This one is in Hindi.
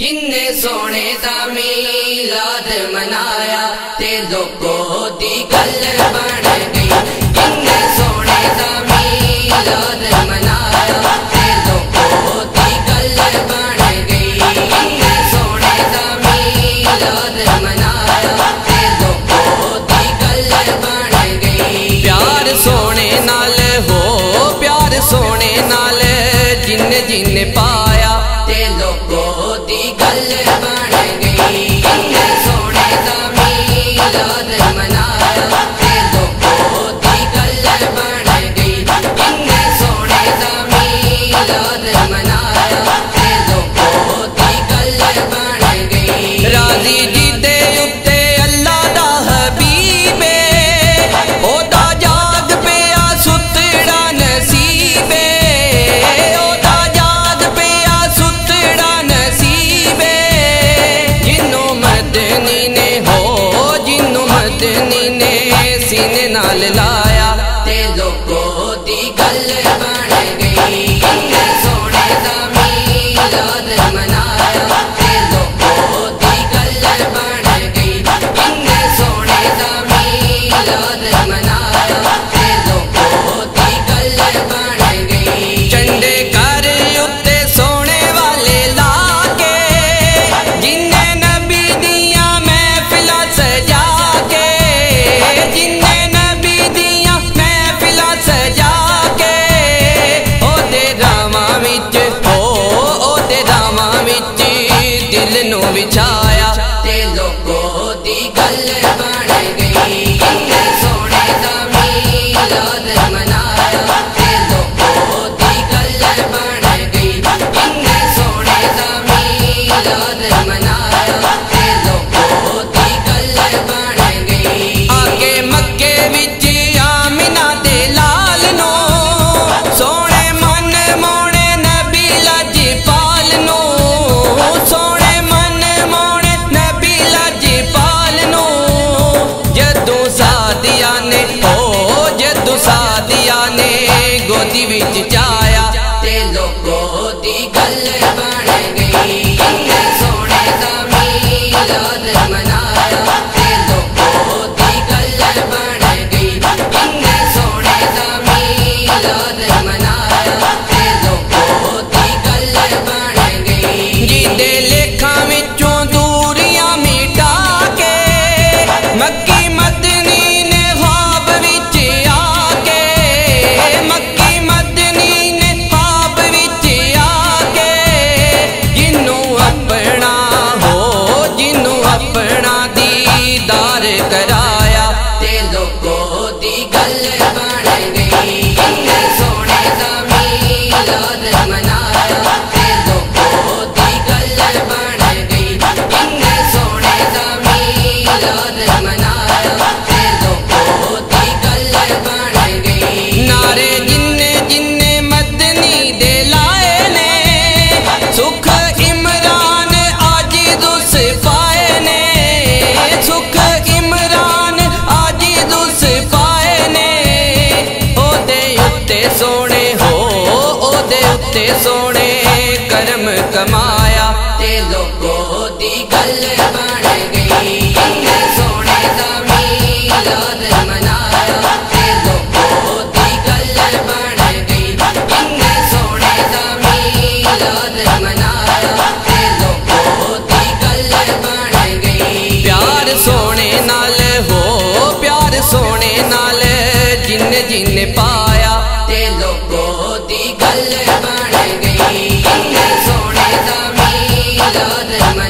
जिनने सोने दा मिलाद मनाया ते लोगों दी गल बना नाल लाया। ते लोगो गल बन गई। सोने दा बनाया Allah ते सोने कर्म कमाया। ते लोगों दी गल बन गई। सोने दा मीलाद मनाया। ते लोगों दी गल बन गई। सोने दा मीलाद मनाया। ते लोगों दी गल बन गई। प्यार सोने नाल हो प्यार सोने नाल जिन जिन पा Follow the.